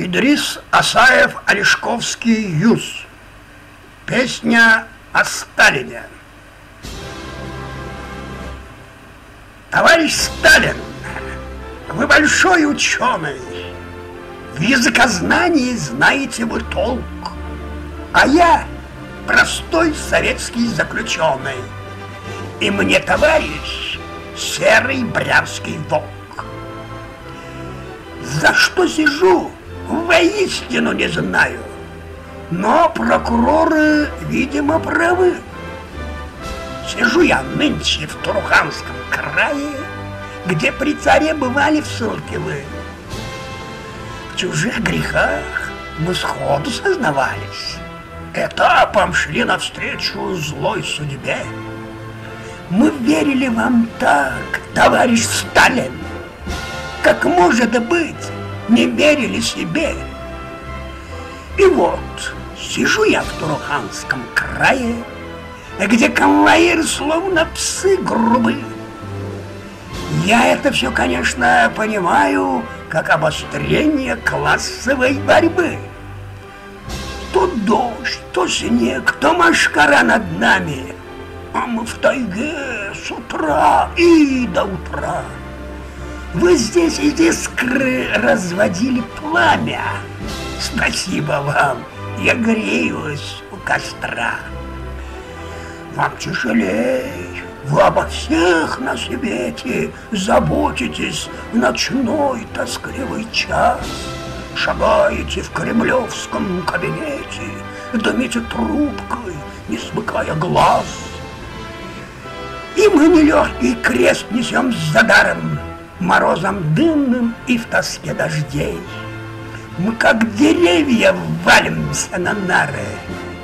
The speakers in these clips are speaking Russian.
Идрис Асаев Олешковский Юз. Песня о Сталине. Товарищ Сталин, вы большой ученый. В языкознании знаете вы толк. А я простой советский заключенный. И мне товарищ серый брянский волк. За что сижу? Воистину не знаю. Но прокуроры, видимо, правы. Сижу я нынче в Туруханском крае, где при царе бывали в ссылке вы. В чужих грехах мы сходу сознавались. Этапом шли навстречу злой судьбе. Мы верили вам так, товарищ Сталин, как может быть, не верили себе. И вот, сижу я в Туруханском крае, где конвоиры словно псы грубые. Я это все, конечно, понимаю, как обострение классовой борьбы. То дождь, то снег, то машкара над нами, а мы в тайге с утра и до утра. Вы здесь искры разводили пламя. Спасибо вам, я греюсь у костра. Вам тяжелей, вы обо всех на свете заботитесь в ночной тоскливый час. Шагаете в кремлевском кабинете, дымите трубкой, не смыкая глаз. И мы нелегкий крест несем с задаром, морозом дымным и в тоске дождей. Мы, как деревья, валимся на нары,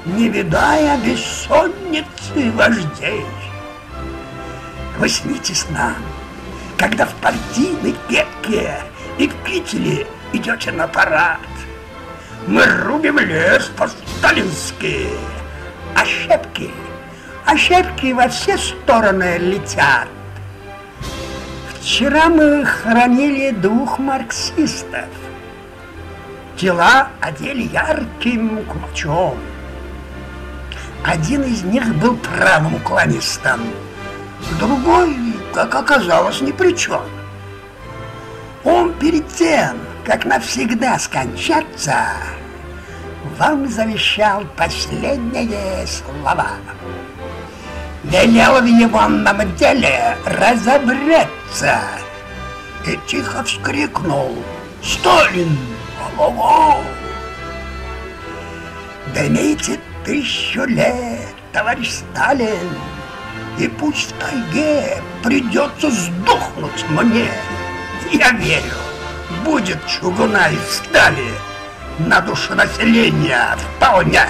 не видая бессонницы вождей. Вы снитесь нам, когда в партийной кепке и в кителе идете на парад. Мы рубим лес по-сталински, а щепки, а щепки во все стороны летят. Вчера мы хоронили двух марксистов. Тела одели ярким кумачом. Один из них был правым уклонистом, другой, как оказалось, ни при чем. Он перед тем, как навсегда скончаться, вам завещал последние слова велел в егонном деле разобраться и тихо вскрикнул «Сталин! Ого!» Дымите тысячу лет, товарищ Сталин, и пусть в тайге придется сдохнуть мне. Я верю, будет чугуна из стали на душу населения вполне.